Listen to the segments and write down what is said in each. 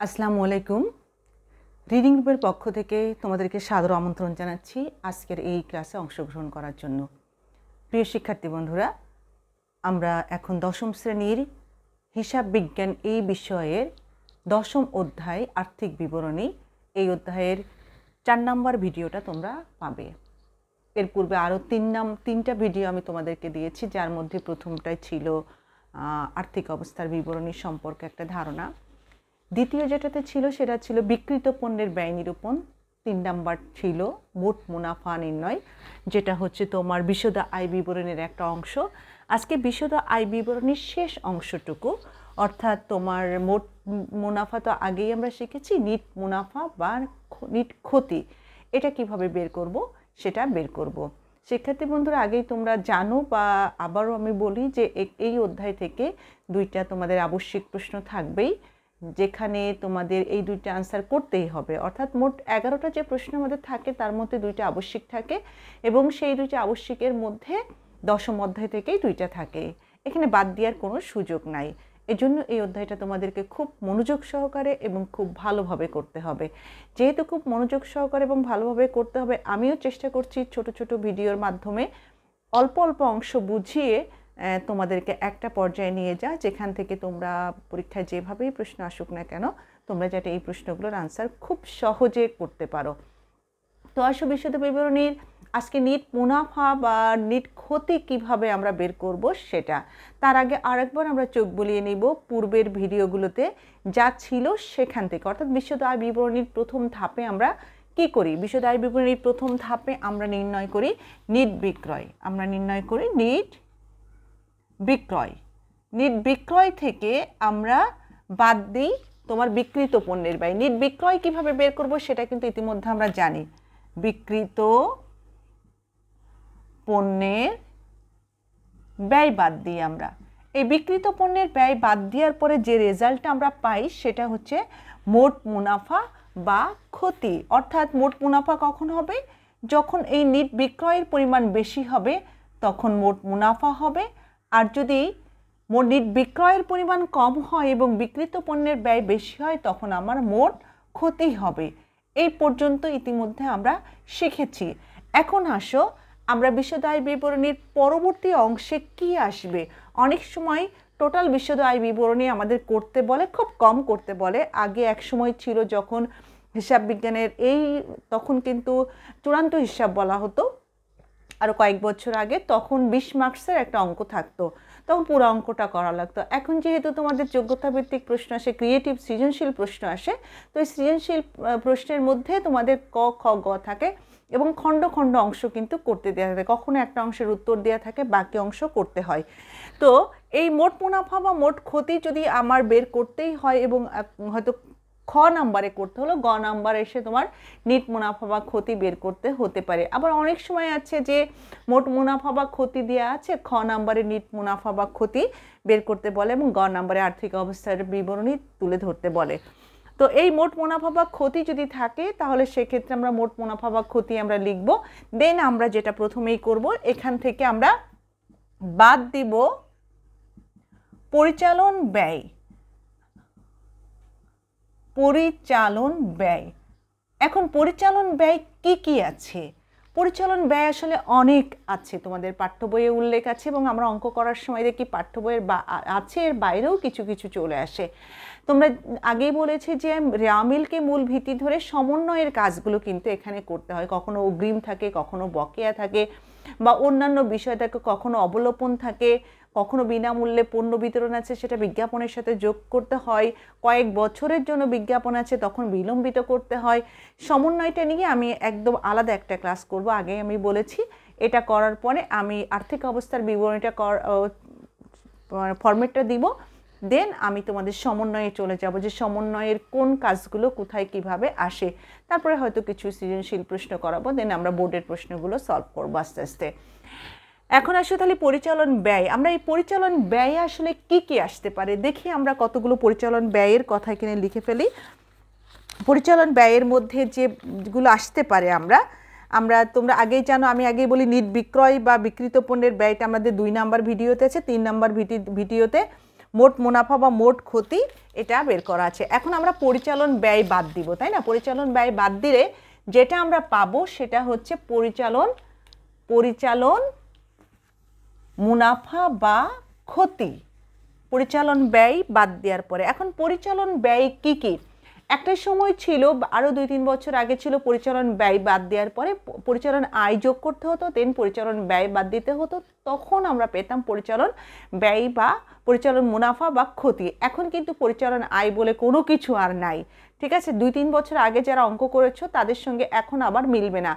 আসসালামু আলাইকুম। রিডিং গ্রুপের পক্ষ থেকে তোমাদেরকে সাদর আমন্ত্রণ জানাচ্ছি আজকের এই ক্লাসে অংশগ্রহণ করার জন্য। প্রিয় শিক্ষার্থী বন্ধুরা, আমরা এখন দশম শ্রেণির হিসাব বিজ্ঞান এই বিষয়ের দশম অধ্যায় আর্থিক বিবরণী, এই অধ্যায়ের চার নাম্বার ভিডিওটা তোমরা পাবে। এর পূর্বে আরও তিন নাম, তিনটা ভিডিও আমি তোমাদেরকে দিয়েছি, যার মধ্যে প্রথমটাই ছিল আর্থিক অবস্থার বিবরণী সম্পর্কে একটা ধারণা। দ্বিতীয় যেটাতে ছিল সেটা ছিল বিকৃত পণ্যের ব্যয় নিরূপণ। তিন নাম্বার ছিল মোট মুনাফা নির্ণয়, যেটা হচ্ছে তোমার বিশদ আয় বিবরণের একটা অংশ। আজকে বিশদ আয় বিবরণীর শেষ অংশটুকু, অর্থাৎ তোমার মোট মুনাফা তো আগেই আমরা শিখেছি, নিট মুনাফা বা নিট ক্ষতি। এটা কীভাবে বের করব? সেটা বের করব। শিক্ষার্থী বন্ধুরা, আগেই তোমরা জানো বা আবারও আমি বলি যে এই অধ্যায় থেকে দুইটা তোমাদের আবশ্যিক প্রশ্ন থাকবেই। যেখানে তোমাদের এই দুইটা আনসার করতেই হবে। অর্থাৎ মোট এগারোটা যে প্রশ্ন আমাদের থাকে, তার মধ্যে দুইটা আবশ্যিক থাকে এবং সেই দুইটা আবশ্যিকের মধ্যে দশম অধ্যায় থেকেই দুইটা থাকে। এখানে বাদ দেওয়ার কোনো সুযোগ নাই। এজন্য এই অধ্যায়টা তোমাদেরকে খুব মনোযোগ সহকারে এবং খুব ভালোভাবে করতে হবে। যেহেতু খুব মনোযোগ সহকারে এবং ভালোভাবে করতে হবে, আমিও চেষ্টা করছি ছোট ছোট ভিডিওর মাধ্যমে অল্প অল্প অংশ বুঝিয়ে তোমাদেরকে একটা পর্যায়ে নিয়ে যা, যেখান থেকে তোমরা পরীক্ষায় যেভাবেই প্রশ্ন আসুক না কেন, তোমরা যাতে এই প্রশ্নগুলোর আনসার খুব সহজে করতে পারো। তো আসো বিশদ বিবরণীর, আজকে নিট মুনাফা বা নিট ক্ষতি কীভাবে আমরা বের করব সেটা। তার আগে আরেকবার আমরা চোখ বুলিয়ে নিব পূর্বের ভিডিওগুলোতে যা ছিল সেখান থেকে। অর্থাৎ বিশদ আয় বিবরণীর প্রথম ধাপে আমরা কি করি? বিশদ আয় বিবরণীর প্রথম ধাপে আমরা নির্ণয় করি নিট বিক্রয়। আমরা নির্ণয় করি নিট বিক্রয়। নিট বিক্রয় থেকে আমরা বাদ দিই তোমার বিকৃত পণ্যের ব্যয়। নিট বিক্রয় কীভাবে বের করব সেটা কিন্তু ইতিমধ্যে আমরা জানি। বিকৃত পণ্যের ব্যয় বাদ দিই আমরা। এই বিকৃত পণ্যের ব্যয় বাদ দেওয়ার পরে যে রেজাল্টটা আমরা পাই সেটা হচ্ছে মোট মুনাফা বা ক্ষতি। অর্থাৎ মোট মুনাফা কখন হবে? যখন এই নিট বিক্রয়ের পরিমাণ বেশি হবে, তখন মোট মুনাফা হবে। আর যদি মোট বিক্রয়ের পরিমাণ কম হয় এবং বিকৃত পণ্যের ব্যয় বেশি হয়, তখন আমার মোট ক্ষতি হবে। এই পর্যন্ত ইতিমধ্যে আমরা শিখেছি। এখন আসো, আমরা বিশদ আয় বিবরণীর পরবর্তী অংশে কি আসবে? অনেক সময় টোটাল বিশদ আয় বিবরণী আমাদের করতে বলে, খুব কম করতে বলে। আগে এক সময় ছিল যখন হিসাব বিজ্ঞানের এই, তখন কিন্তু চূড়ান্ত হিসাব বলা হতো। আরও কয়েক বছর আগে তখন বিশ মার্কসের একটা অঙ্ক থাকতো। তখন পুরো অঙ্কটা করা লাগতো। এখন যেহেতু তোমাদের যোগ্যতা ভিত্তিক প্রশ্ন আসে ক্রিয়েটিভ সৃজনশীল প্রশ্ন আসে, তো এই সৃজনশীল প্রশ্নের মধ্যে তোমাদের ক, খ, গ থাকে এবং খণ্ড খণ্ড অংশ কিন্তু করতে দেওয়া থাকে। কখনো একটা অংশের উত্তর দেওয়া থাকে, বাকি অংশ করতে হয়। তো এই মোট মুনাফা বা মোট ক্ষতি যদি আমার বের করতেই হয় এবং হয়তো খ নাম্বারে করতে হলো, গ নাম্বার এসে তোমার নিট মুনাফা বা ক্ষতি বের করতে হতে পারে। আবার অনেক সময় আছে যে মোট মুনাফা বা ক্ষতি দেওয়া আছে, খ নাম্বারে নিট মুনাফা বা ক্ষতি বের করতে বলে এবং গ নাম্বারে আর্থিক অবস্থার বিবরণী তুলে ধরতে বলে। তো এই মোট মুনাফা বা ক্ষতি যদি থাকে, তাহলে সেক্ষেত্রে আমরা মোট মুনাফা বা ক্ষতি আমরা লিখব। দেন আমরা যেটা প্রথমেই করব, এখান থেকে আমরা বাদ দিব পরিচালন ব্যয়। পরিচালন ব্যয়। এখন পরিচালন ব্যয় কি কি আছে? পরিচালন ব্যয় আসলে অনেক আছে, তোমাদের পাঠ্য বইয়ে উল্লেখ আছে এবং আমরা অঙ্ক করার সময় দেখি পাঠ্য বইয়ের বা, আছে, এর বাইরেও কিছু কিছু চলে আসে। তোমরা আগেই বলেছি যে রামিলকে মূল ভিত্তি ধরে সমন্বয়ের কাজগুলো কিন্তু এখানে করতে হয়। কখনো অগ্রিম থাকে, কখনো বকেয়া থাকে বা অন্যান্য বিষয় থাকে, কখনো অবলোপন থাকে কখনো বিনামূল্যে পণ্য বিতরণ আছে, সেটা বিজ্ঞাপনের সাথে যোগ করতে হয়, কয়েক বছরের জন্য বিজ্ঞাপন আছে, তখন বিলম্বিত করতে হয়। সমন্বয়টা নিয়ে আমি একদম আলাদা একটা ক্লাস করব। আগে আমি বলেছি, এটা করার পরে আমি আর্থিক অবস্থার বিবরণীটা কর ফরম্যাটটা দিব। দেন আমি তোমাদের সমন্বয়ে চলে যাব যে সমন্বয়ের কোন কাজগুলো কোথায় কীভাবে আসে। তারপরে হয়তো কিছু সৃজনশীল প্রশ্ন করাবো, দেন আমরা বোর্ডের প্রশ্নগুলো সলভ করব আস্তে আস্তে। এখন আসলে তাহলে পরিচালন ব্যয়। আমরা এই পরিচালন ব্যয় আসলে কি কি আসতে পারে? দেখি আমরা কতগুলো পরিচালন ব্যয়ের কথা এখানে লিখে ফেলি। পরিচালন ব্যয়ের মধ্যে যেগুলো আসতে পারে আমরা আমরা তোমরা আগেই জানো, আমি আগেই বলি নিট বিক্রয় বা বিকৃত পণ্যের ব্যয়টা আমাদের দুই নাম্বার ভিডিওতে আছে, তিন নাম্বার ভিডিওতে মোট মুনাফা বা মোট ক্ষতি এটা বের করা আছে। এখন আমরা পরিচালন ব্যয় বাদ দিব, তাই না? পরিচালন ব্যয় বাদ দিলে যেটা আমরা পাবো সেটা হচ্ছে পরিচালন পরিচালন মুনাফা বা ক্ষতি। পরিচালন ব্যয় বাদ দেওয়ার পরে। এখন পরিচালন ব্যয় কি কি? একটা সময় ছিল আরও দুই তিন বছর আগে ছিল, পরিচালন ব্যয় বাদ দেওয়ার পরে পরিচালন আয় যোগ করতে হতো দেন পরিচালন ব্যয় বাদ দিতে হতো। তখন আমরা পেতাম পরিচালন ব্যয় বা পরিচালন মুনাফা বা ক্ষতি। এখন কিন্তু পরিচালন আয় বলে কোনো কিছু আর নাই। ঠিক আছে? দুই তিন বছর আগে যারা অঙ্ক করেছ, তাদের সঙ্গে এখন আবার মিলবে না।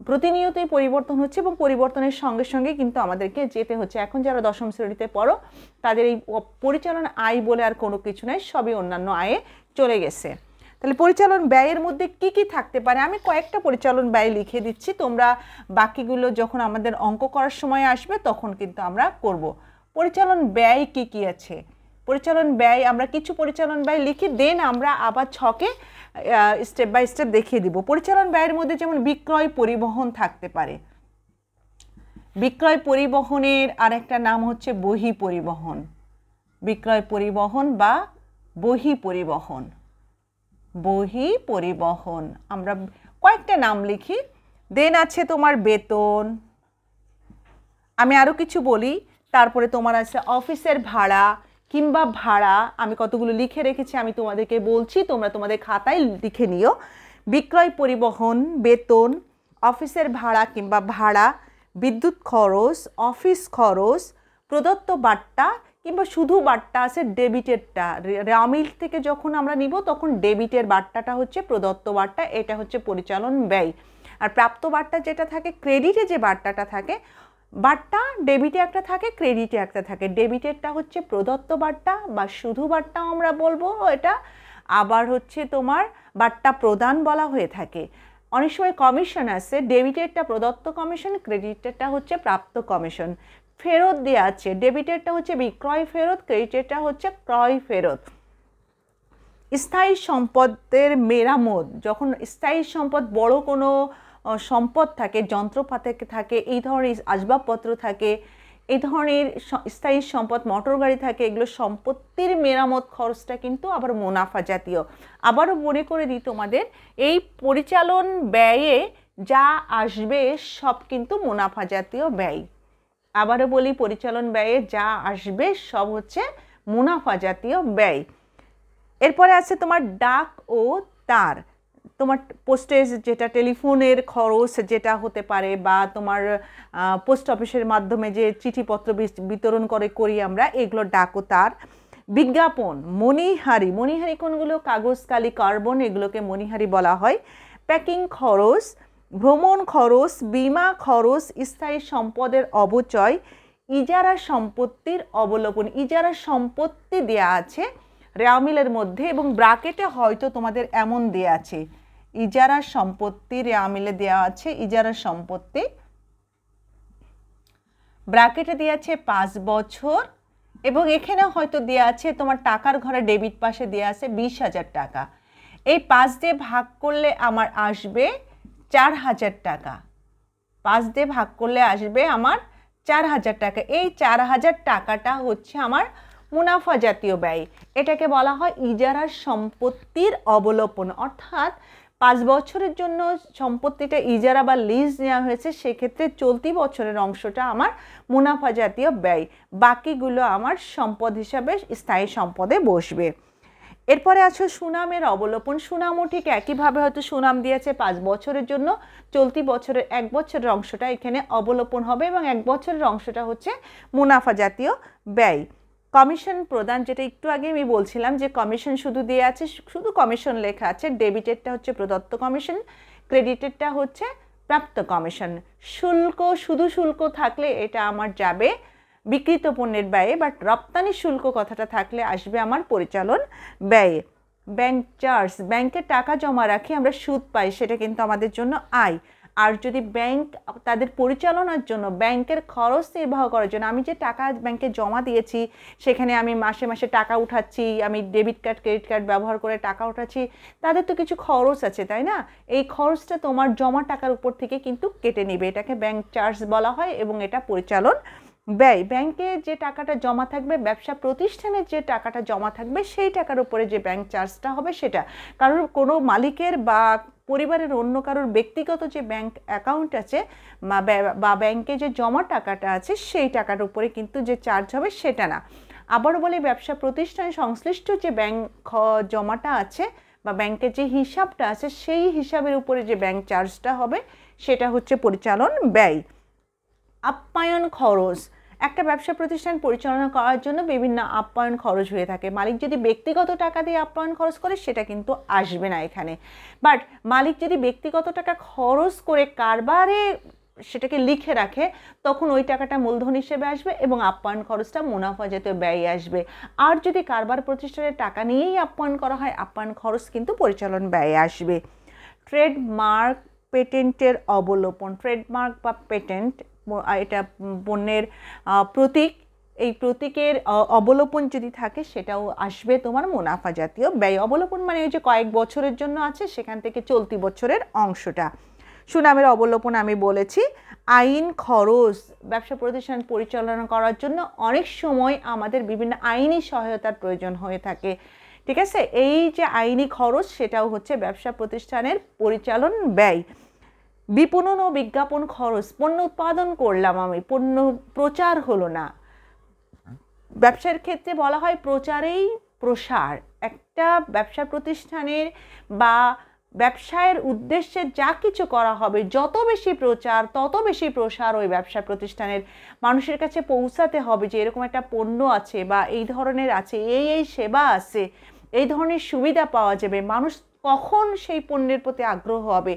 প্রতিনিয়তই পরিবর্তন হচ্ছে এবং পরিবর্তনের সঙ্গে সঙ্গে কিন্তু আমাদেরকে যেতে হচ্ছে। এখন যারা দশম শ্রেণীতে পড়ো, তাদের এই পরিচালন আয় বলে আর কোনো কিছু নাই, সবই অন্যান্য আয়ে চলে গেছে। তাহলে পরিচালন ব্যয়ের মধ্যে কি কি থাকতে পারে? আমি কয়েকটা পরিচালন ব্যয় লিখে দিচ্ছি। তোমরা বাকিগুলো যখন আমাদের অঙ্ক করার সময় আসবে, তখন কিন্তু আমরা করব। পরিচালন ব্যয় কি কি আছে? পরিচালন ব্যয়, আমরা কিছু পরিচালন ব্যয় লিখে দেন আমরা আবার ছকে স্টেপ বাই স্টেপ দেখিয়ে দিব। পরিচালন ব্যয়ের মধ্যে যেমন বিক্রয় পরিবহন থাকতে পারে। বিক্রয় পরিবহনের আরেকটা নাম হচ্ছে বহি পরিবহন। বিক্রয় পরিবহন বা বহি পরিবহন। বহি পরিবহন, আমরা কয়েকটা নাম লিখি। দেন আছে তোমার বেতন। আমি আরও কিছু বলি, তারপরে তোমার আছে অফিসের ভাড়া কিংবা ভাড়া, আমি কতগুলো লিখে রেখেছি, আমি তোমাদেরকে বলছি, তোমরা তোমাদের খাতায় লিখে নিও। বিক্রয় পরিবহন, বেতন, অফিসের ভাড়া কিংবা ভাড়া, বিদ্যুৎ খরচ, অফিস খরচ, প্রদত্ত বার্তা কিংবা শুধু বার্তা আছে ডেবিটেরটা রামিল থেকে যখন আমরা নিব, তখন ডেবিটের বার্তাটা হচ্ছে প্রদত্ত বার্তা এটা হচ্ছে পরিচালন ব্যয়। আর প্রাপ্ত বার্তা যেটা থাকে, ক্রেডিটে যে বার্তাটা থাকে বার্তা ডেবিটে একটা থাকে, ক্রেডিটে একটা থাকে। ডেবিটেরটা হচ্ছে প্রদত্ত বার্তা বা শুধু বার্তাও আমরা বলব, এটা আবার হচ্ছে তোমার বার্তা প্রদান বলা হয়ে থাকে। অনেক সময় কমিশন আছে, ডেবিটেরটা প্রদত্ত কমিশন, ক্রেডিটেরটা হচ্ছে প্রাপ্ত কমিশন। ফেরত দেওয়া আছে, ডেবিটেরটা হচ্ছে বিক্রয় ফেরত, ক্রেডিটেরটা হচ্ছে ক্রয় ফেরত। স্থায়ী সম্পদের মেরামত, যখন স্থায়ী সম্পদ বড় কোনো সম্পদ থাকে, যন্ত্রপাতি থাকে, এই ধরনের আসবাবপত্র থাকে, এই ধরনের স্থায়ী সম্পদ, মোটর গাড়ি থাকে, এগুলো সম্পত্তির মেরামত খরচটা কিন্তু আবার মুনাফা জাতীয়। আবারও মনে করে দিই তোমাদের, এই পরিচালন ব্যয়ে যা আসবে সব কিন্তু মুনাফা জাতীয় ব্যয়। আবারও বলি, পরিচালন ব্যয়ে যা আসবে সব হচ্ছে মুনাফা জাতীয় ব্যয়। এরপরে আছে তোমার ডাক ও তার। তোমার পোস্টেজ যেটা টেলিফোনের খরচ যেটা হতে পারে বা তোমার পোস্ট অফিসের মাধ্যমে যে চিঠিপত্র বিতরণ করে করি আমরা, এগুলো ডাকো তার। বিজ্ঞাপন, মণিহারি মণিহারি কোনগুলো? কাগজ, কালি, কার্বন, এগুলোকে মণিহারি বলা হয়। প্যাকিং খরচ, ভ্রমণ খরচ, বিমা খরচ, স্থায়ী সম্পদের অবচয়, ইজারা সম্পত্তির অবলোপন ইজারা সম্পত্তি দেয়া আছে রেয়ামিলের মধ্যে এবং ব্রাকেটে হয়তো তোমাদের এমন দেয়া আছে। ইজারা সম্পত্তি রেয়ামিলে দেওয়া আছে, ইজারা সম্পত্তি। ব্রাকেটে দেওয়া আছে পাঁচ বছর, এবং এখানে হয়তো দেওয়া আছে, তোমার টাকার ঘরে ডেবিট পাশে দেওয়া আছে বিশ হাজার টাকা। এই পাঁচ দিয়ে ভাগ করলে আমার আসবে চার হাজার টাকা। পাঁচ দিয়ে ভাগ করলে আসবে আমার চার হাজার টাকা। এই চার হাজার টাকাটা হচ্ছে আমার মুনাফা জাতীয় ব্যয়। এটাকে বলা হয় ইজারার সম্পত্তির অবলোপন। অর্থাৎ পাঁচ বছরের জন্য সম্পত্তিটা ইজারা বা লিজ নেওয়া হয়েছে, সেক্ষেত্রে চলতি বছরের অংশটা আমার মুনাফা জাতীয় ব্যয়। বাকিগুলো আমার সম্পদ হিসাবে স্থায়ী সম্পদে বসবে। এরপরে আছে সুনামের অবলোপন। সুনামও ঠিক একইভাবে হয়তো সুনাম দিয়েছে পাঁচ বছরের জন্য। চলতি বছরের এক বছরের অংশটা এখানে অবলোপন হবে এবং এক বছরের অংশটা হচ্ছে মুনাফা জাতীয় ব্যয়। কমিশন প্রদান, যেটা একটু আগে আমি বলছিলাম যে কমিশন শুধু দিয়ে আছে, শুধু কমিশন লেখা আছে, ডেবিটেডটা হচ্ছে প্রদত্ত কমিশন, ক্রেডিটেডটা হচ্ছে প্রাপ্ত কমিশন। শুল্ক, শুধু শুল্ক থাকলে এটা আমার যাবে, বিকৃত পণ্যের ব্যয়ে বাট রপ্তানি শুল্ক কথাটা থাকলে আসবে আমার পরিচালন ব্যয়ে। ব্যাংক চার্জ ব্যাংকে টাকা জমা রাখি, আমরা সুদ পাই, সেটা কিন্তু আমাদের জন্য আয়। আর যদি ব্যাংক তাদের পরিচালনার জন্য ব্যাংকের খরচ নির্বাহ করার জন্য আমি যে টাকা ব্যাংকে জমা দিয়েছি, সেখানে আমি মাসে মাসে টাকা উঠাচ্ছি, আমি ডেবিট কার্ড ক্রেডিট কার্ড ব্যবহার করে টাকা উঠাচ্ছি, তাদের তো কিছু খরচ আছে, তাই না? এই খরচটা তোমার জমা টাকার উপর থেকে কিন্তু কেটে নেবে। এটাকে ব্যাংক চার্জ বলা হয় এবং এটা পরিচালন ব্যয়। ব্যাংকে যে টাকাটা জমা থাকবে, ব্যবসা প্রতিষ্ঠানের যে টাকাটা জমা থাকবে, সেই টাকার উপরে যে ব্যাংক চার্জটা হবে সেটা। কারণ কোনো মালিকের বা পরিবারের অন্য কারোর ব্যক্তিগত যে ব্যাংক অ্যাকাউন্ট আছে বা ব্যাংকে যে জমা টাকাটা আছে সেই টাকার উপরে কিন্তু যে চার্জ হবে সেটা না। আবারও বলি, ব্যবসা প্রতিষ্ঠান সংশ্লিষ্ট যে ব্যাংক জমাটা আছে বা ব্যাংকের যে হিসাবটা আছে সেই হিসাবের উপরে যে ব্যাংক চার্জটা হবে সেটা হচ্ছে পরিচালন ব্যয়। আপ্যায়ন খরচ। একটা ব্যবসা প্রতিষ্ঠান পরিচালনা করার জন্য বিভিন্ন আপ্যায়ন খরচ হয়ে থাকে। মালিক যদি ব্যক্তিগত টাকা দিয়ে আপ্যায়ন খরচ করে, সেটা কিন্তু আসবে না এখানে। বাট মালিক যদি ব্যক্তিগত টাকা খরচ করে কারবারে সেটাকে লিখে রাখে, তখন ওই টাকাটা মূলধন হিসেবে আসবে এবং আপ্যায়ন খরচটা মুনাফা জাতীয় ব্যয় আসবে। আর যদি কারবার প্রতিষ্ঠানের টাকা নিয়েই আপ্যায়ন করা হয়, আপ্যায়ন খরচ কিন্তু পরিচালন ব্যয় আসবে। ট্রেডমার্ক, পেটেন্টের অবলোপন, ট্রেডমার্ক বা পেটেন্ট এটা পণ্যের প্রতীক। এই প্রতীকের অবলোপন যদি থাকে সেটাও আসবে তোমার মুনাফা জাতীয় ব্যয়। অবলোপন মানে ওই যে কয়েক বছরের জন্য আছে, সেখান থেকে চলতি বছরের অংশটা। সুনামের অবলোপন আমি বলেছি, আইন খরচ, ব্যবসা প্রতিষ্ঠান পরিচালনা করার জন্য অনেক সময় আমাদের বিভিন্ন আইনি সহায়তার প্রয়োজন হয়ে থাকে। ঠিক আছে? এই যে আইনি খরচ সেটাও হচ্ছে ব্যবসা প্রতিষ্ঠানের পরিচালন ব্যয়। বিপণন ও বিজ্ঞাপন খরচ, পণ্য উৎপাদন করলাম আমি, পণ্য প্রচার হলো না। ব্যবসার ক্ষেত্রে বলা হয় প্রচারেই প্রসার। একটা ব্যবসা প্রতিষ্ঠানের বা ব্যবসায়ের উদ্দেশ্যে যা কিছু করা হবে, যত বেশি প্রচার, তত বেশি প্রসার ওই ব্যবসা প্রতিষ্ঠানের মানুষের কাছে পৌঁছাতে হবে যে এরকম একটা পণ্য আছে বা এই ধরনের আছে, এই এই সেবা আছে, এই ধরনের সুবিধা পাওয়া যাবে। মানুষ কখন সেই পণ্যের প্রতি আগ্রহ হবে?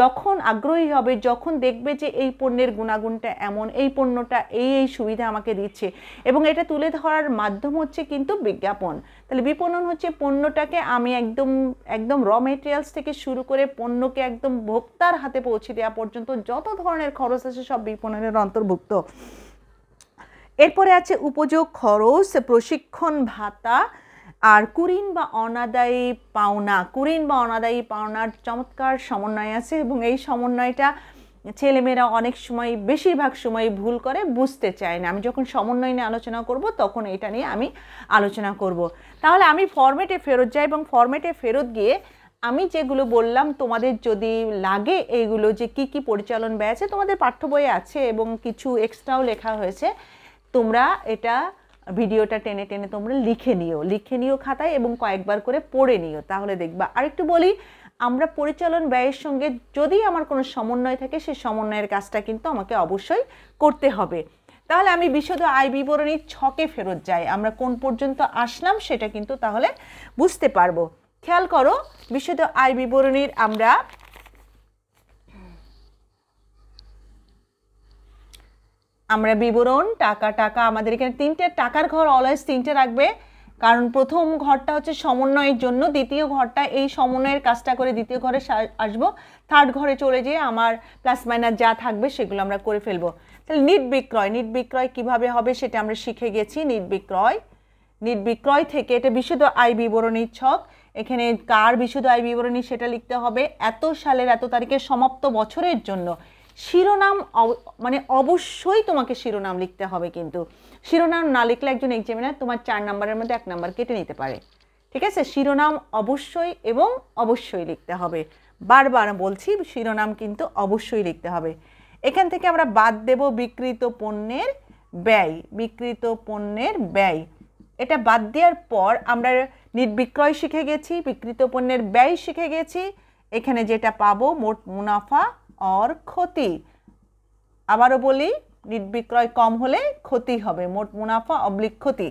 যখন আগ্রহী হবে, যখন দেখবে যে এই পণ্যের গুণাগুণটা এমন, এই পণ্যটা এই এই সুবিধা আমাকে দিচ্ছে এবং এটা তুলে ধরার মাধ্যম হচ্ছে কিন্তু বিজ্ঞাপন। তাহলে বিপণন হচ্ছে পণ্যটাকে আমি একদম একদম র মেটেরিয়ালস থেকে শুরু করে পণ্যকে একদম ভোক্তার হাতে পৌঁছে দেওয়া পর্যন্ত যত ধরনের খরচ আছে সব বিপণনের অন্তর্ভুক্ত। এরপরে আছে উপযোগ খরচ, প্রশিক্ষণ ভাতা আর কুরিন বা অনাদায়ী পাওনা, কুরিন বা অনাদায়ী পাওনার চমৎকার সমন্বয় আছে এবং এই সমন্বয়টা ছেলেমেয়েরা অনেক সময়, বেশিরভাগ সময় ভুল করে, বুঝতে চায় না। আমি যখন সমন্বয় নিয়ে আলোচনা করব, তখন এটা নিয়ে আমি আলোচনা করব। তাহলে আমি ফর্মেটে ফেরত যাই এবং ফর্মেটে ফেরত গিয়ে আমি যেগুলো বললাম, তোমাদের যদি লাগে এইগুলো যে কি কি পরিচালন ব্যয় আছে, তোমাদের পাঠ্য বইয়ে আছে এবং কিছু এক্সট্রাও লেখা হয়েছে, তোমরা এটা ভিডিওটা টেনে টেনে তোমরা লিখে নিও লিখে নিও খাতায় এবং কয়েকবার করে পড়ে নিও, তাহলে দেখবা। আরেকটু বলি, আমরা পরিচালন ব্যয়ের সঙ্গে যদি আমার কোনো সমন্বয় থাকে সেই সমন্বয়ের কাজটা কিন্তু আমাকে অবশ্যই করতে হবে। তাহলে আমি বিশদ আয় বিবরণীর ছকে ফেরত যাই। আমরা কোন পর্যন্ত আসলাম সেটা কিন্তু তাহলে বুঝতে পারব। খেয়াল করো, বিশদ আয় বিবরণীর আমরা আমরা বিবরণ, টাকা টাকা, আমাদের এখানে তিনটে, টাকার ঘর অলওয়েজ তিনটে রাখবে। কারণ প্রথম ঘরটা হচ্ছে সমন্বয়ের জন্য, দ্বিতীয় ঘরটা এই সমন্বয়ের কাজটা করে দ্বিতীয় ঘরে আসব। থার্ড ঘরে চলে যেয়ে আমার প্লাস মাইনাস যা থাকবে সেগুলো আমরা করে ফেলব। তাহলে নিট বিক্রয় নিট বিক্রয় কীভাবে হবে সেটা আমরা শিখে গেছি, নিট বিক্রয়। নিট বিক্রয় থেকে এটা বিশুদ্ধ আয় বিবরণীর ছক। এখানে কার বিশুদ্ধ আয় বিবরণী সেটা লিখতে হবে। এত সালের, এত তারিখের সমাপ্ত বছরের জন্য শিরোনাম মানে অবশ্যই তোমাকে শিরোনাম লিখতে হবে কিন্তু। শিরোনাম না লিখলে একজন এক্সামিনার তোমার চার নাম্বারের মধ্যে এক নাম্বার কেটে নিতে পারে। ঠিক আছে? শিরোনাম অবশ্যই এবং অবশ্যই লিখতে হবে। বারবার বলছি, শিরোনাম কিন্তু অবশ্যই লিখতে হবে। এখান থেকে আমরা বাদ দেব বিকৃত পণ্যের ব্যয়। বিকৃত পণ্যের ব্যয়। এটা বাদ দেওয়ার পর আমরা নির্বিক্রয় শিখে গেছি, বিকৃত পণ্যের ব্যয় শিখে গেছি। এখানে যেটা পাবো, মোট মুনাফা অর ক্ষতি। আবারও বলি, নির্বিক্রয় কম হলে ক্ষতি হবে, মোট মুনাফা অবলিক ক্ষতি।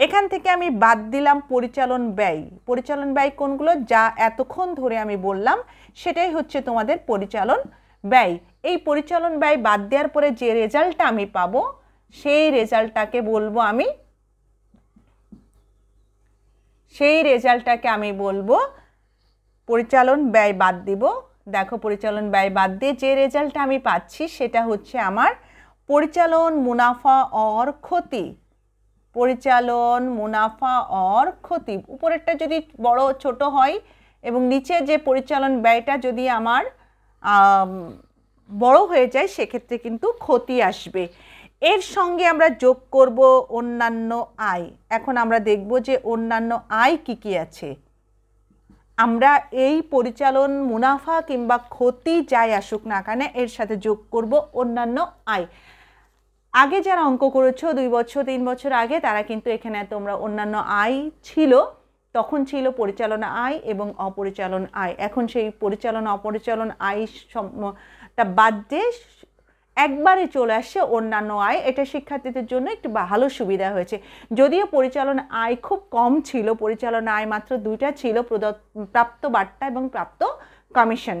এখান থেকে আমি বাদ দিলাম পরিচালন ব্যয়। পরিচালন ব্যয় কোনগুলো? যা এতক্ষণ ধরে আমি বললাম, সেটাই হচ্ছে তোমাদের পরিচালন ব্যয়। এই পরিচালন ব্যয় বাদ দেওয়ার পরে যে রেজাল্টটা আমি পাবো, সেই রেজাল্টটাকে বলব আমি, সেই রেজাল্টটাকে আমি বলব, পরিচালন ব্যয় বাদ দিব দেখো পরিচালন ব্যয় বাদ দিয়ে যে রেজাল্টটা আমি পাচ্ছি সেটা হচ্ছে আমার পরিচালন মুনাফা অর ক্ষতি। পরিচালন মুনাফা অর ক্ষতি। উপরেরটা যদি বড় ছোট হয় এবং নিচে যে পরিচালন ব্যয়টা যদি আমার বড় হয়ে যায় সেক্ষেত্রে কিন্তু ক্ষতি আসবে। এর সঙ্গে আমরা যোগ করব অন্যান্য আয়। এখন আমরা দেখব যে অন্যান্য আয় কি কি আছে। আমরা এই পরিচালন, মুনাফা কিংবা ক্ষতি যাই আসুক না কেন, এর সাথে যোগ করব অন্যান্য আয়। আগে যারা অঙ্ক করেছ, দুই বছর, তিন বছর আগে, তারা কিন্তু এখানে তোমরা অন্যান্য আয় ছিল, তখন ছিল পরিচালনা আয় এবং অপরিচালন আয়। এখন সেই পরিচালনা, অপরিচালন আয় টা বাদ দিয়ে একবারে চলে আসছে অন্যান্য আয়। এটা শিক্ষার্থীদের জন্য একটু ভালো সুবিধা হয়েছে। যদিও পরিচালনা আয় খুব কম ছিল, পরিচালনা আয় মাত্র দুইটা ছিল প্রদত্ত, প্রাপ্ত বার্তা এবং প্রাপ্ত কমিশন।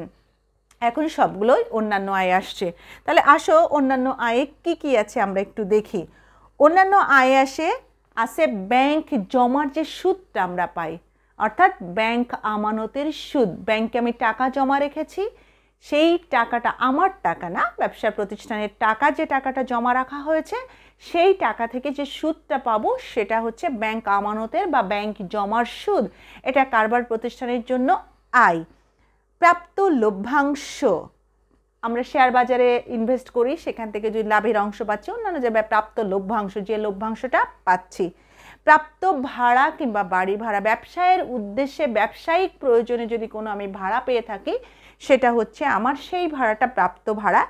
এখন সবগুলোই অন্যান্য আয় আসছে। তাহলে আসো, অন্যান্য আয়ে কি কি আছে আমরা একটু দেখি। অন্যান্য আয় আসে আসে ব্যাংক জমার যে সুদটা আমরা পাই। অর্থাৎ ব্যাংক আমানতের সুদ। ব্যাংকে আমি টাকা জমা রেখেছি সেই টাকাটা আমার টাকা না ব্যবসা প্রতিষ্ঠানের টাকা, যে টাকাটা জমা রাখা হয়েছে, সেই টাকা থেকে যে সুদটা পাবো, সেটা হচ্ছে ব্যাংক আমানতের বা ব্যাংক জমার সুদ। এটা কারবার প্রতিষ্ঠানের জন্য আয়। প্রাপ্ত লভ্যাংশ। আমরা শেয়ার বাজারে ইনভেস্ট করি, সেখান থেকে যদি লাভের অংশ পাচ্ছি, অন্যান্য জায়গায় প্রাপ্ত লভ্যাংশ, যে লভ্যাংশটা পাচ্ছি। প্রাপ্ত ভাড়া কিংবা বাড়ি ভাড়া, ব্যবসায়ের উদ্দেশ্যে, ব্যবসায়িক প্রয়োজনে যদি কোনো আমি ভাড়া পেয়ে থাকি সেটা হচ্ছে আমার সেই ভাড়াটা প্রাপ্ত ভাড়া,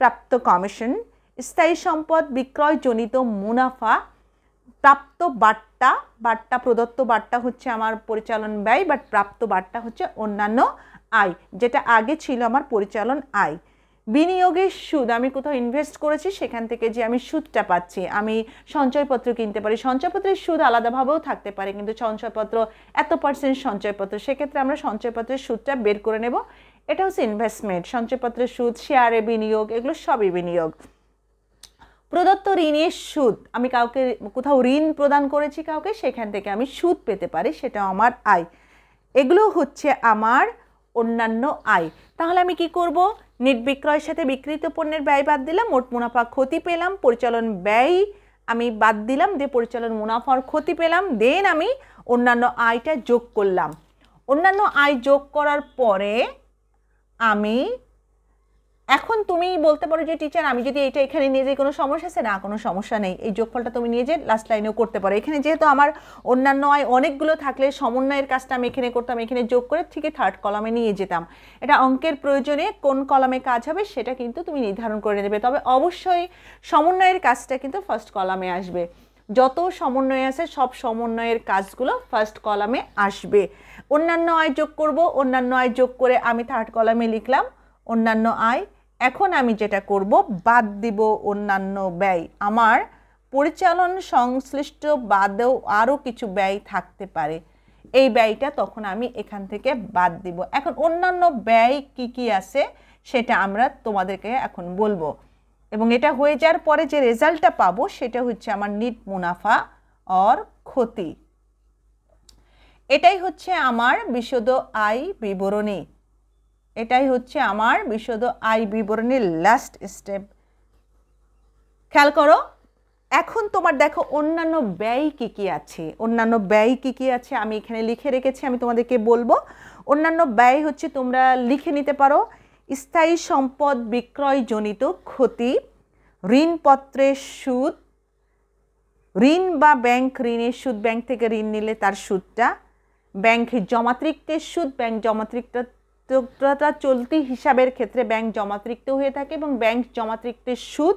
প্রাপ্ত কমিশন স্থায়ী সম্পদ, বিক্রয়জনিত মুনাফা, প্রাপ্ত বার্তা বার্তা প্রদত্ত বার্তা হচ্ছে আমার পরিচালন ব্যয় বাট প্রাপ্ত বার্তা হচ্ছে অন্যান্য আয়, যেটা আগে ছিল আমার পরিচালন আয়। বিনিয়োগের সুদ, আমি কোথাও ইনভেস্ট করেছি, সেখান থেকে যে আমি সুদটা পাচ্ছি, আমি সঞ্চয়পত্র কিনতে পারি, সঞ্চয়পত্রের সুদ আলাদাভাবেও থাকতে পারে, কিন্তু সঞ্চয়পত্র, এত পার্সেন্ট সঞ্চয়পত্র, সেক্ষেত্রে আমরা সঞ্চয়পত্রের সুদটা বের করে নেব এটা হচ্ছে ইনভেস্টমেন্ট সঞ্চয়পত্রের সুদ শেয়ারে বিনিয়োগ, এগুলো সবই বিনিয়োগ। প্রদত্ত ঋণের সুদ, আমি কাউকে কোথাও ঋণ প্রদান করেছি কাউকে, সেখান থেকে আমি সুদ পেতে পারি সেটা আমার আয়। এগুলো হচ্ছে আমার অন্যান্য আয়। তাহলে আমি কি করব? নেট বিক্রয়ের সাথে বিক্রিত পণ্যের ব্যয় বাদ দিলাম, মোট মুনাফা ক্ষতি পেলাম, পরিচালন ব্যয় আমি বাদ দিলাম দিয়ে পরিচালন মুনাফার ক্ষতি পেলাম দেন আমি অন্যান্য আয়টা যোগ করলাম। অন্যান্য আয় যোগ করার পরে আমি, এখন তুমি বলতে পারো যে, টিচার, আমি যদি এটা এখানে নিয়ে যাই, কোনো সমস্যা আছে? না, কোনো সমস্যা নেই। এই যোগফলটা তুমি নিয়ে যে লাস্ট লাইনেও করতে পারো। এখানে যেহেতু আমার অন্যান্য আয় অনেকগুলো থাকলে সমন্বয়ের কাজটা আমি এখানে করতাম, এখানে যোগ করে ঠিকই থার্ড কলামে নিয়ে যেতাম। এটা অঙ্কের প্রয়োজনে কোন কলামে কাজ হবে সেটা কিন্তু তুমি নির্ধারণ করে নেবে। তবে অবশ্যই সমন্বয়ের কাজটা কিন্তু ফার্স্ট কলামে আসবে। যত সমন্বয় আছে, সব সমন্বয়ের কাজগুলো ফার্স্ট কলামে আসবে। অন্যান্য আয় যোগ করব, অন্যান্য আয় যোগ করে আমি থার্ড কলামে লিখলাম, অন্যান্য আয়, এখন আমি যেটা করব, বাদ দিব অন্যান্য ব্যয়। আমার পরিচালন সংশ্লিষ্ট বাদেও আরও কিছু ব্যয় থাকতে পারে। এই ব্যয়টা তখন আমি এখান থেকে বাদ দিব। এখন অন্যান্য ব্যয় কি কি আছে, সেটা আমরা তোমাদেরকে এখন বলব। এবং এটা হয়ে যাওয়ার পরে যে রেজাল্টটা পাবো, সেটা হচ্ছে আমার নিট মুনাফা অর ক্ষতি। এটাই হচ্ছে আমার বিশদ আয় বিবরণী। এটাই হচ্ছে আমার বিশদ আয় বিবরণীর লাস্ট স্টেপ খেয়াল করো, এখন তোমার দেখো অন্যান্য ব্যয় কী কী আছে। অন্যান্য ব্যয় কী কী আছে আমি এখানে লিখে রেখেছি, আমি তোমাদেরকে বলব। অন্যান্য ব্যয় হচ্ছে তোমরা লিখে নিতে পারো, স্থায়ী সম্পদ বিক্রয়জনিত ক্ষতি ঋণপত্রের সুদ, ঋণ বা ব্যাংক ঋণের সুদ ব্যাংক থেকে ঋণ নিলে তার সুদটা ব্যাংক জমাতৃক্তের সুদ, ব্যাংক জমাতৃক্ত চলতি হিসাবের ক্ষেত্রে ব্যাংক জমাতৃক্ত হয়ে থাকে এবং ব্যাংক জমাতৃক্তের সুদ,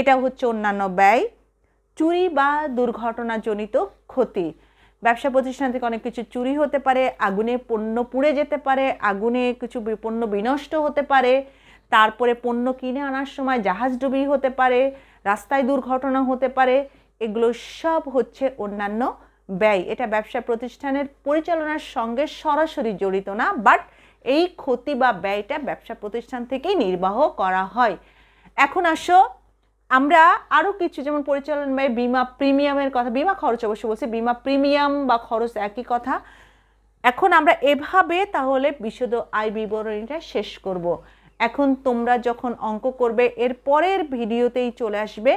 এটা হচ্ছে অন্যান্য ব্যয়, চুরি বা দুর্ঘটনাজনিত ক্ষতি। ব্যবসা প্রতিষ্ঠান থেকে অনেক কিছু চুরি হতে পারে, আগুনে পণ্য পুড়ে যেতে পারে, আগুনে কিছু পণ্য বিনষ্ট হতে পারে, তারপরে পণ্য কিনে আনার সময় জাহাজ ডুবি হতে পারে, রাস্তায় দুর্ঘটনা হতে পারে, এগুলো সব হচ্ছে অন্যান্য ব্যয়। এটা ব্যবসা প্রতিষ্ঠানের পরিচালনার সঙ্গে সরাসরি জড়িত না বাট এই ক্ষতি বা ব্যয়টা ব্যবসা প্রতিষ্ঠান থেকেই নির্বাহ করা হয়। এখন আসো, আমরা আরও কিছু, যেমন পরিচালন ব্যয়, বিমা প্রিমিয়ামের কথা, বিমা খরচ অবশ্য বলছি, বিমা প্রিমিয়াম বা খরচ একই কথা। এখন আমরা এভাবে তাহলে বিশদ আয় বিবরণীটা শেষ করব। এখন তোমরা যখন অঙ্ক করবে, এর পরের ভিডিওতেই চলে আসবে।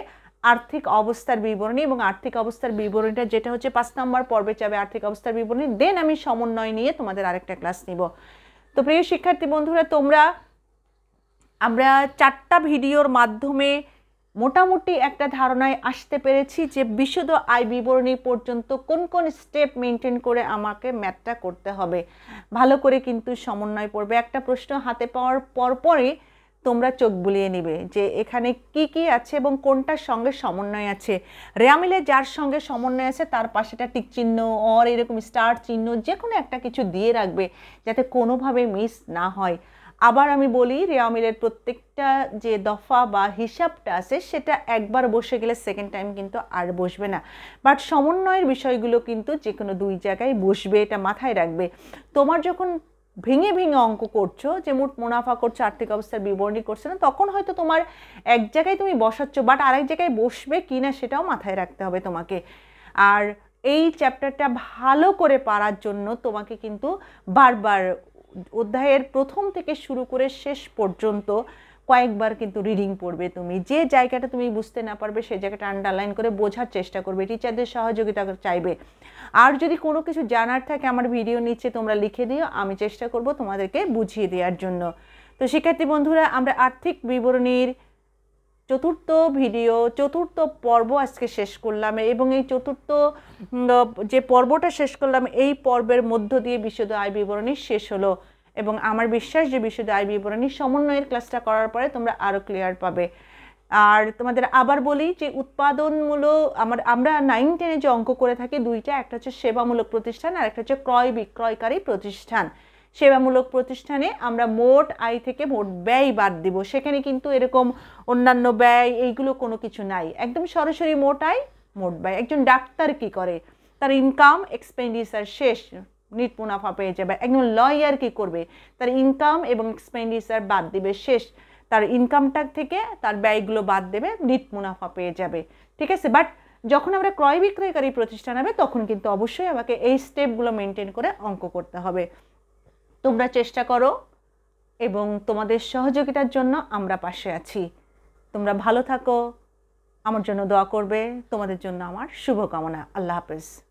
আর্থিক অবস্থার বিবরণী এবং আর্থিক অবস্থার বিবরণীটা যেটা হচ্ছে পাঁচ নম্বর পর্বে যাবে আর্থিক অবস্থার বিবরণী দেন আমি সমন্বয় নিয়ে তোমাদের আরেকটা ক্লাস নিব। তো প্রিয় শিক্ষার্থী বন্ধুরা, তোমরা, আমরা চারটা ভিডিওর মাধ্যমে মোটামুটি একটা ধারণায় আসতে পেরেছি যে বিশুদ্ধ আয় বিবরণী পর্যন্ত কোন কোন স্টেপ মেনটেন করে আমাকে ম্যাথটা করতে হবে। ভালো করে কিন্তু সমন্বয় পড়বে একটা প্রশ্ন হাতে পাওয়ার পরপরই তোমরা চোখ বুলিয়ে নিবে যে এখানে কি কি আছে এবং কোনটার সঙ্গে সমন্বয় আছে। রেয়ামিলে যার সঙ্গে সমন্বয় আছে, তার পাশেটা টিক চিহ্ন অর এরকম স্টার চিহ্ন যে কোনো একটা কিছু দিয়ে রাখবে যাতে কোনোভাবে মিস না হয়। আবার আমি বলি, রেয়ামিলের প্রত্যেকটা যে দফা বা হিসাবটা আছে, সেটা একবার বসে গেলে সেকেন্ড টাইম কিন্তু আর বসবে না। বাট সমন্বয়ের বিষয়গুলো কিন্তু যে কোনো দুই জায়গায় বসবে, এটা মাথায় রাখবে। তোমার যখন ভেঙে ভেঙে অঙ্ক করছ, যে মোট মুনাফা করছ, আর্থিক অবস্থার বিবরণী করছ না, তখন হয়তো তোমার এক জায়গায় তুমি বসাচ্ছ বাট আরেক জায়গায় বসবে কি না সেটাও মাথায় রাখতে হবে তোমাকে। আর এই চ্যাপ্টারটা ভালো করে পারার জন্য তোমাকে কিন্তু বারবার অধ্যায়ের প্রথম থেকে শুরু করে শেষ পর্যন্ত কয়েকবার কিন্তু রিডিং পড়বে তুমি। যে জায়গাটা তুমি বুঝতে না পারবে, সেই জায়গাটা আন্ডারলাইন করে বোঝার চেষ্টা করবে। টিচারদের সহযোগিতা চাইবে। আর যদি কোনো কিছু জানার থাকে আমার ভিডিও নিচে তোমরা লিখে দিও, আমি চেষ্টা করব তোমাদেরকে বুঝিয়ে দেওয়ার জন্য। তো শিক্ষার্থী বন্ধুরা, আমরা আর্থিক বিবরণীর চতুর্থ ভিডিও চতুর্থ পর্ব আজকে শেষ করলাম এবং এই চতুর্থ যে পর্বটা শেষ করলাম, এই পর্বের মধ্য দিয়ে বিশুদ্ধ আয় বিবরণী শেষ হলো। এবং আমার বিশ্বাস যে বিশুদ্ধ আয় বিবরণী সমন্বয়ের ক্লাসটা করার পরে তোমরা আরও ক্লিয়ার পাবে। আর তোমাদের আবার বলি যে উৎপাদনমূলক আমার, আমরা নাইন টেনে যে অঙ্ক করে থাকি, দুইটা, একটা হচ্ছে সেবামূলক প্রতিষ্ঠান আর একটা হচ্ছে ক্রয় বিক্রয়কারী প্রতিষ্ঠান। সেবামূলক প্রতিষ্ঠানে আমরা মোট আয় থেকে মোট ব্যয় বাদ দিব। সেখানে কিন্তু এরকম অন্যান্য ব্যয়, এইগুলো কোনো কিছু নাই। একদম সরাসরি মোট আয়, মোট ব্যয়। একজন ডাক্তার কি করে? তার ইনকাম এক্সপেন্ডিচার শেষ। নিট মুনাফা পেয়ে যাবে। একজন লয়ার কি করবে? তার ইনকাম এবং এক্সপেন্ডিচার বাদ দিবে শেষ। তার ইনকামটা থেকে তার ব্যয়গুলো বাদ দেবে নিট মুনাফা পেয়ে যাবে। ঠিক আছে? বাট যখন আমরা ক্রয় বিক্রয়কারী প্রতিষ্ঠান হবে, তখন কিন্তু অবশ্যই আমাকে এই স্টেপগুলো মেনটেন করে অঙ্ক করতে হবে। তোমরা চেষ্টা করো এবং তোমাদের সহযোগিতার জন্য আমরা পাশে আছি। তোমরা ভালো থাকো। আমার জন্য দোয়া করবে। তোমাদের জন্য আমার শুভকামনা। আল্লাহ হাফেজ।